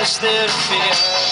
face their fear.